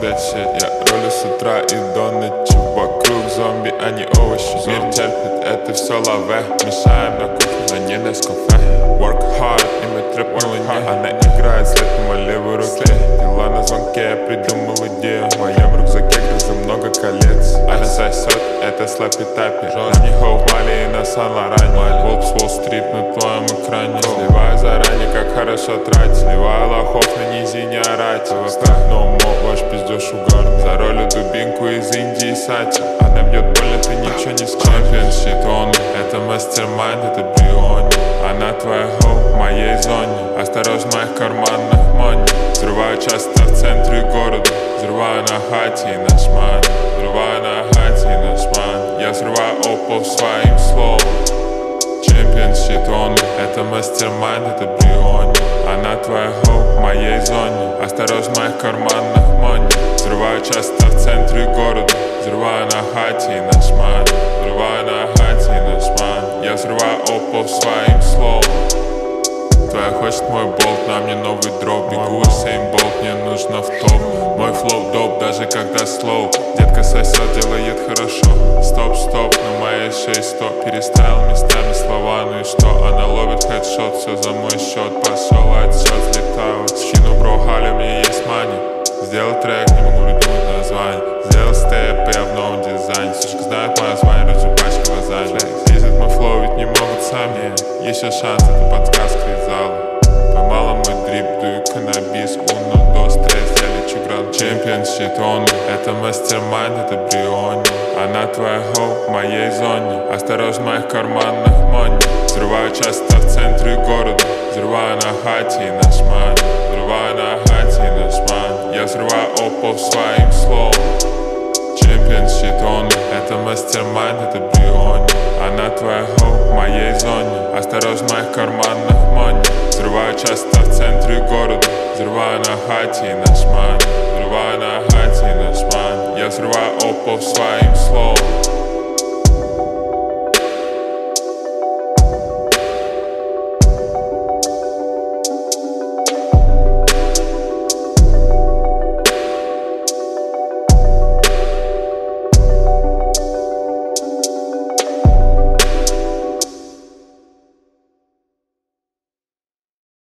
that shit Я ролю с утра и до ночи. Вокруг зомби, а не овощи. Мир терпит, это все лаве Мешаем на кухне, но не на кафе Work hard, и мы трэп луне Она играет с на левой руке. Дела на звонке, я придумал идею. В моем рюкзаке грязно много колец. Она сосет, это слэпи тапи На не хоу Мали и на Сан Лоране Волк с Уолл-стрит на твоем экране. Сливаю заранее, как хорошо тратить Сливаю лохов на низине орать. Но мол, ваш мастер-майнд, это Бриони Она твоя хоу в моей зоне Осторожно, в моих карманах мони Взрываю часто в центре города Взрываю на хате и на шмане Взрываю на хате и на шмане Я взрываю опол своим словом. Щит он, это мастер-майнд, это Бриони Она твоя хоу в моей зоне Осторожно, в моих карманах мони Взрываю часто в центре города Взрываю на хате и на шмане Взрываю на Хочет мой болт, на мне новый дроп. Бегу Сейн болт, мне нужно в топ. Мой флоу доп, даже когда слоу. Детка сосет, делает хорошо. Стоп, стоп, на моей шее сто. Переставил местами слова, ну и что? Она ловит хедшот, все за мой счет. Пошел отсчет, взлетаю в Чину, бро, Халя, мне есть мани. Сделал трек, не могу придумать название. Сделал степ, я в новом дизайне. Сучка знает мое звание, разжупачка в лазанье Видит мой флоу, ведь не могут сами. Еще шанс, это подсказка Чемпион, щит, он Это мастер-майнд, это Бриони. Она твоя хоу в моей зоне. Осторожно, в моих карманах мони Взрываю часто в центре города. Взрываю на хате и на шмане Взрываю на хате и на шмане Я взрываю опол своим словом. Чемпион щит он Это мастер-майнд, это Бриони Она твоя хоу в моей зоне. Осторожно, в моих карманах мони Взрываю часто в центре города. Взрываю на хате и на шмане Взрываю на хате и на шмане Я взрываю опол своим словом